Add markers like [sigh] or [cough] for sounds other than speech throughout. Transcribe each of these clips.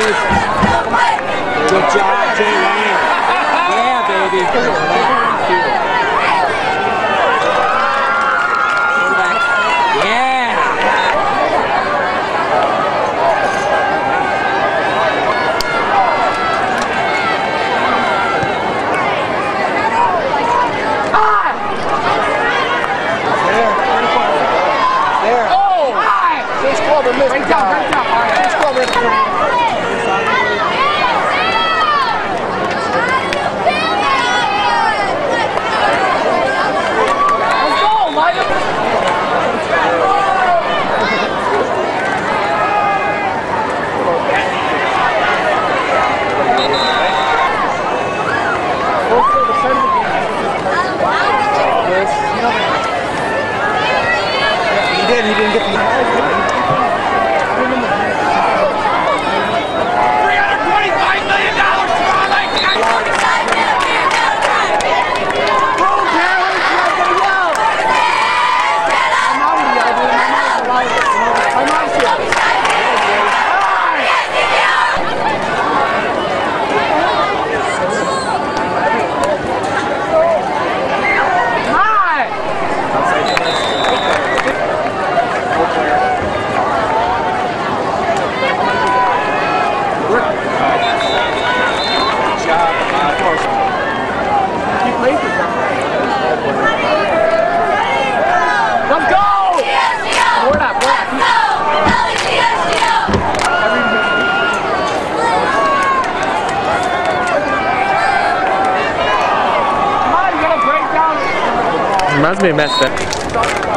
Good job, J-Man. Yeah, baby. Up. Let's hear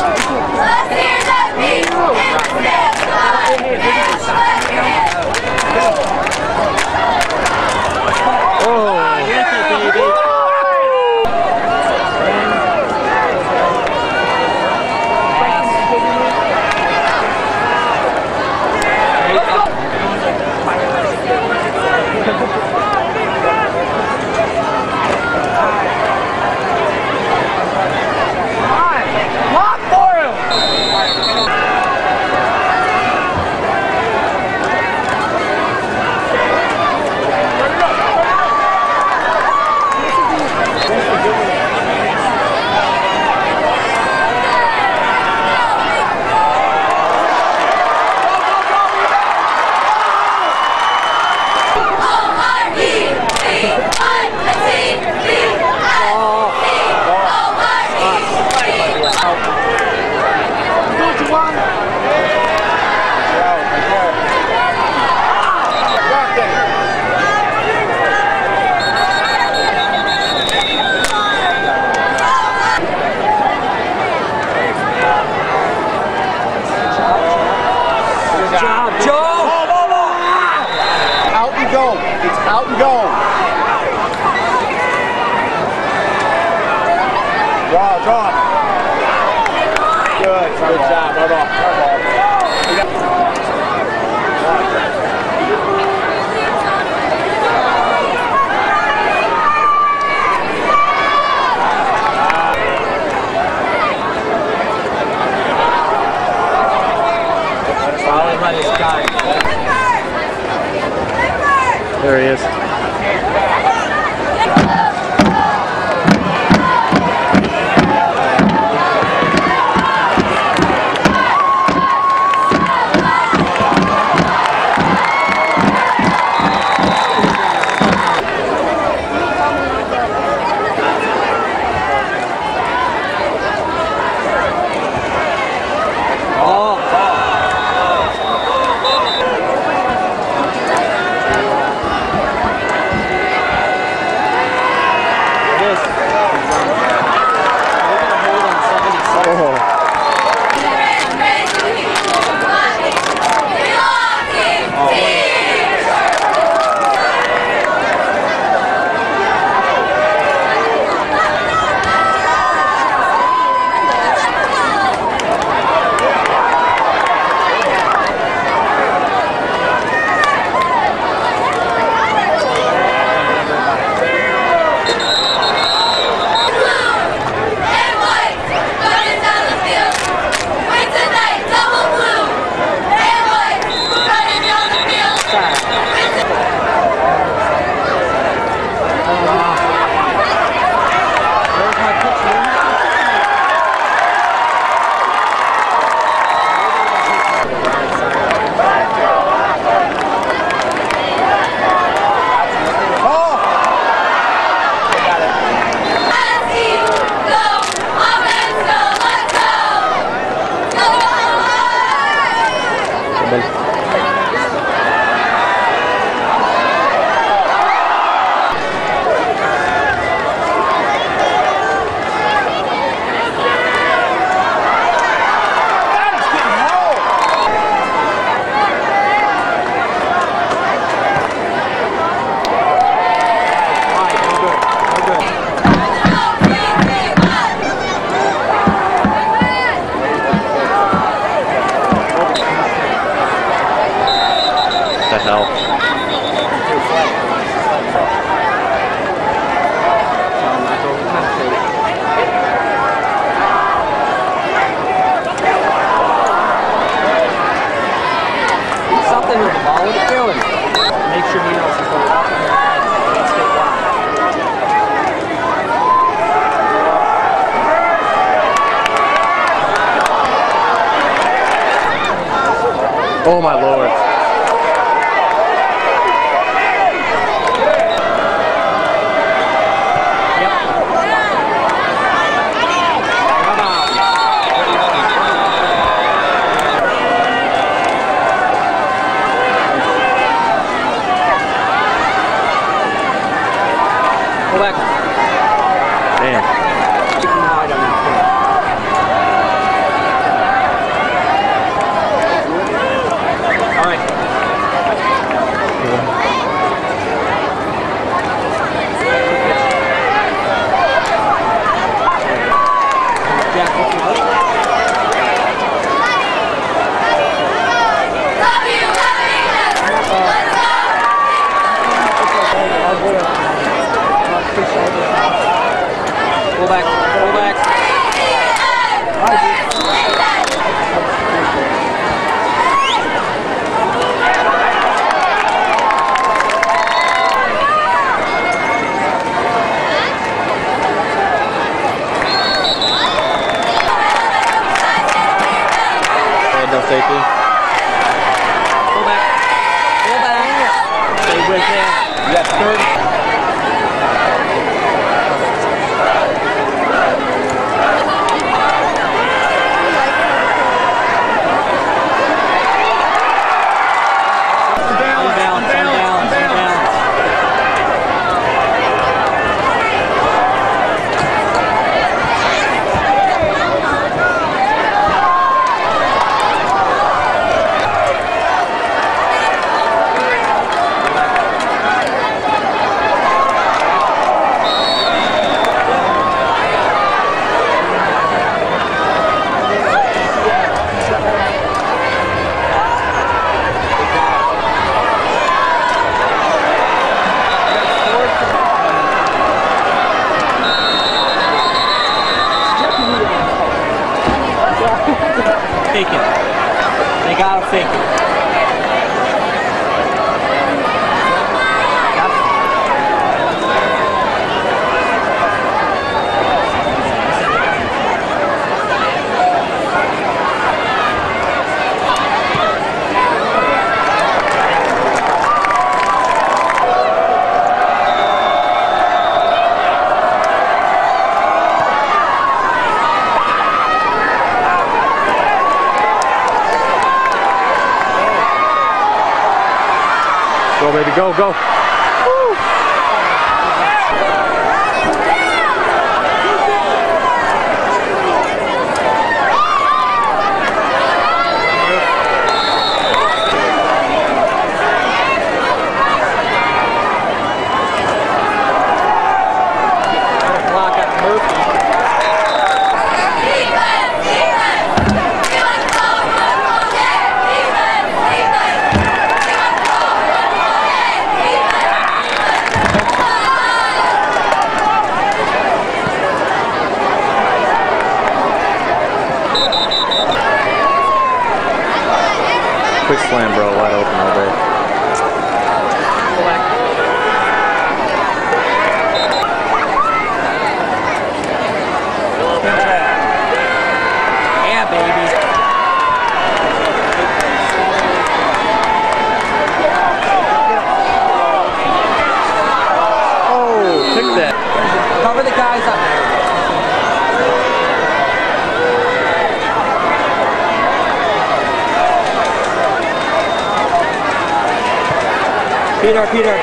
Peter.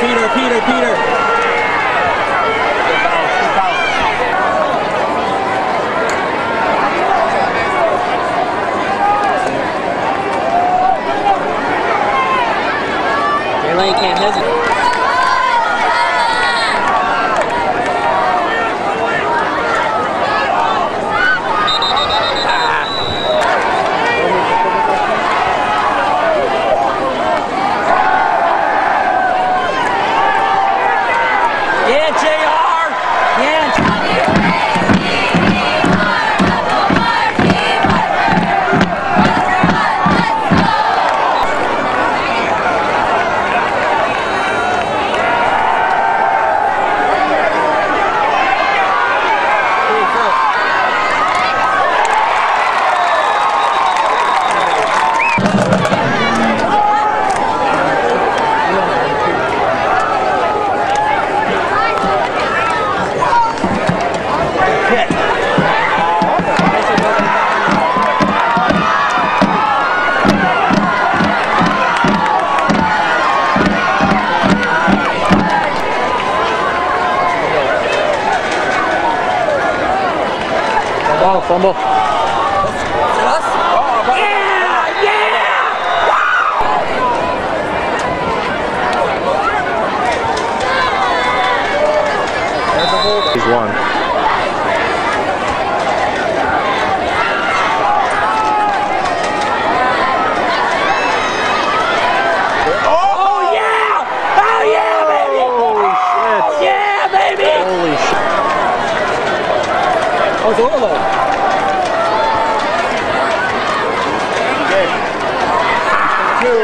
Ozolo. Two.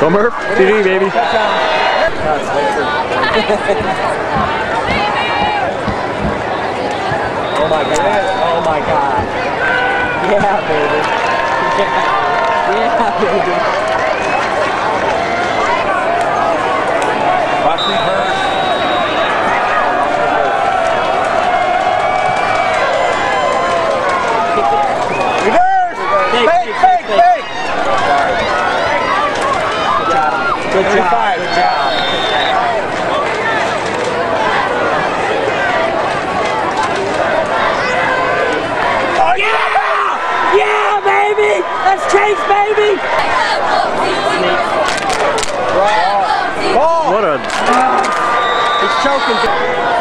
Go Murph, TV baby. oh my god, oh my god. Yeah baby. Yeah, [laughs] yeah baby. Braves, baby! What a... He's choking.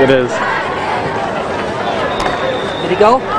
It is. Did he go?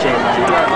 Good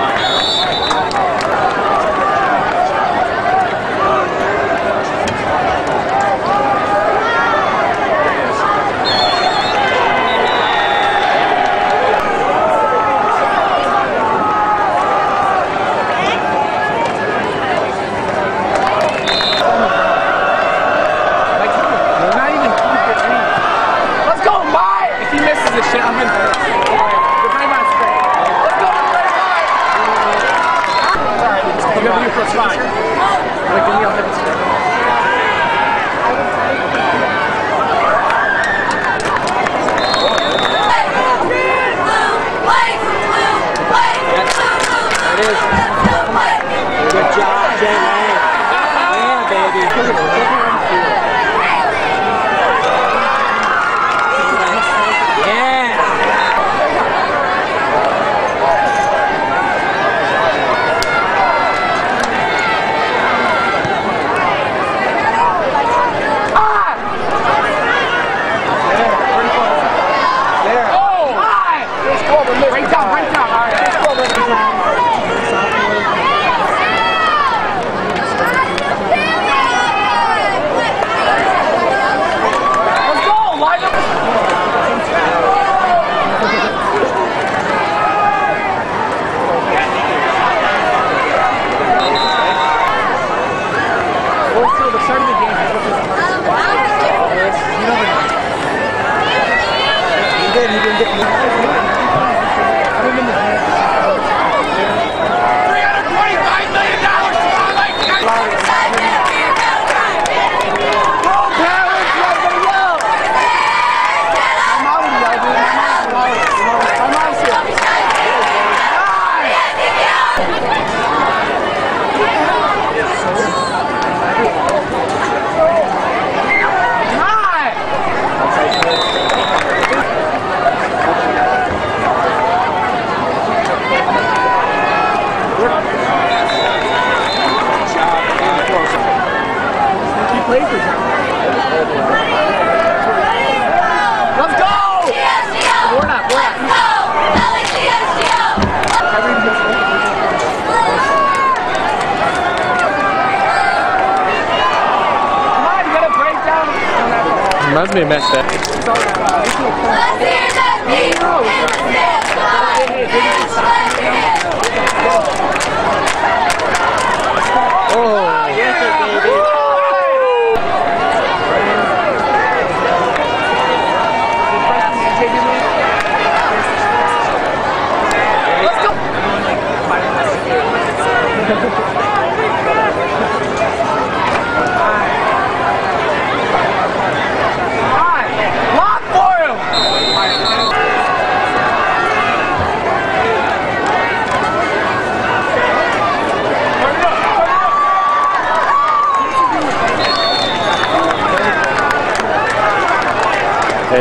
Dat is meer mensen.